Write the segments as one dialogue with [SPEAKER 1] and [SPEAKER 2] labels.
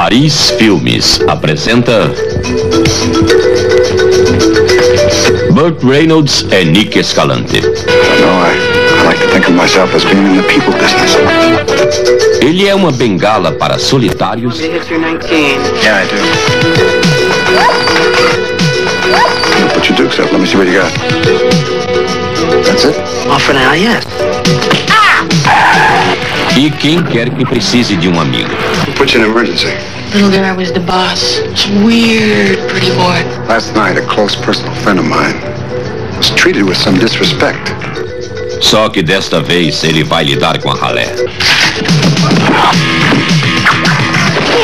[SPEAKER 1] Paris Filmes apresenta Burt Reynolds e Nick Escalante.
[SPEAKER 2] No, I, I like to think of myself as being in the people business.
[SPEAKER 1] Ele é uma bengala para solitários
[SPEAKER 3] Hit through 19.
[SPEAKER 2] Yeah, I do. Put your dukes up. Let me see what you got. That's it?
[SPEAKER 3] Well, for now, yes.
[SPEAKER 1] e quem quer que precise de um amigo.
[SPEAKER 2] Put an emergency.
[SPEAKER 4] Little girl was the boss. It's weird, pretty boy.
[SPEAKER 2] Last night, a close personal friend of mine was treated with some disrespect.
[SPEAKER 1] Só que desta vez ele vai lidar com a ralé.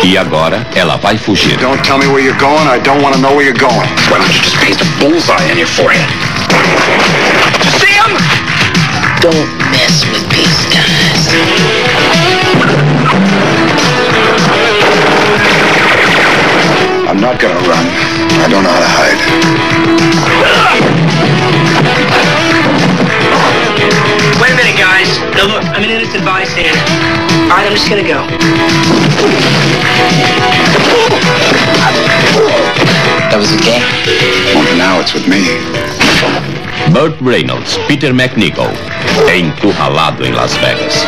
[SPEAKER 1] E agora ela vai fugir.
[SPEAKER 2] Don't tell me where you're going. I don't want to know where you're going.
[SPEAKER 5] Why don't you just paint a bullseye on your forehead? You See him?
[SPEAKER 4] Don't mess with these guys.
[SPEAKER 2] Not gonna run. I don't know how to hide.
[SPEAKER 3] Wait a minute, guys. No, look, I'm an innocent bystander. All right, I'm just gonna go.
[SPEAKER 4] That was a game.
[SPEAKER 2] Only now it's with me.
[SPEAKER 1] Burt Reynolds, Peter MacNicol, encurralado em Las Vegas.